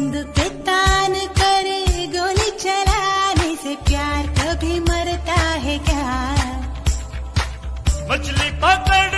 चाँद पे तान करे गोली चलाने से प्यार कभी मरता है क्या? मछली पकड़